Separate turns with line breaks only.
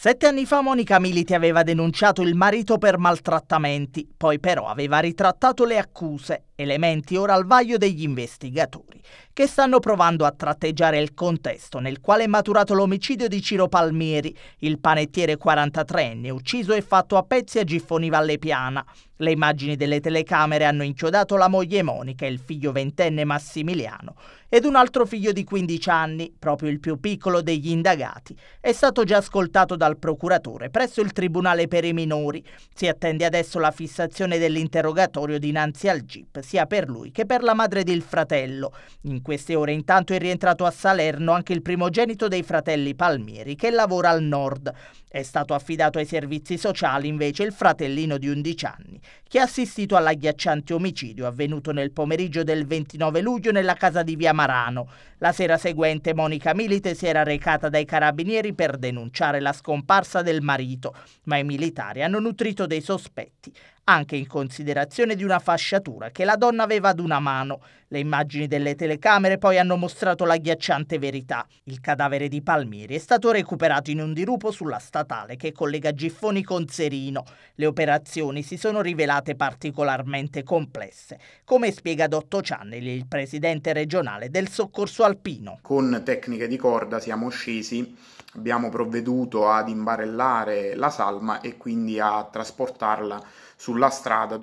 Sette anni fa Monica Militi aveva denunciato il marito per maltrattamenti, poi però aveva ritrattato le accuse, elementi ora al vaglio degli investigatori, che stanno provando a tratteggiare il contesto nel quale è maturato l'omicidio di Ciro Palmieri, il panettiere 43enne ucciso e fatto a pezzi a Giffoni Valle Piana. Le immagini delle telecamere hanno inchiodato la moglie Monica e il figlio ventenne Massimiliano ed un altro figlio di 15 anni, proprio il più piccolo degli indagati, è stato già ascoltato dal procuratore presso il Tribunale per i minori. Si attende adesso la fissazione dell'interrogatorio dinanzi al GIP, sia per lui che per la madre del fratello. In queste ore intanto è rientrato a Salerno anche il primogenito dei fratelli Palmieri, che lavora al nord. È stato affidato ai servizi sociali invece il fratellino di 11 anni, che ha assistito all'agghiacciante omicidio avvenuto nel pomeriggio del 29 luglio nella casa di Via Marano. La sera seguente Monica Milite si era recata dai carabinieri per denunciare la scomparsa del marito, ma i militari hanno nutrito dei sospetti anche in considerazione di una fasciatura che la donna aveva ad una mano. Le immagini delle telecamere poi hanno mostrato la ghiacciante verità. Il cadavere di Palmieri è stato recuperato in un dirupo sulla statale che collega Giffoni con Serino. Le operazioni si sono rivelate particolarmente complesse, come spiega Dotto Cianneli, il presidente regionale del soccorso alpino.
Con tecniche di corda siamo scesi, abbiamo provveduto ad imbarellare la salma e quindi a trasportarla sulla strada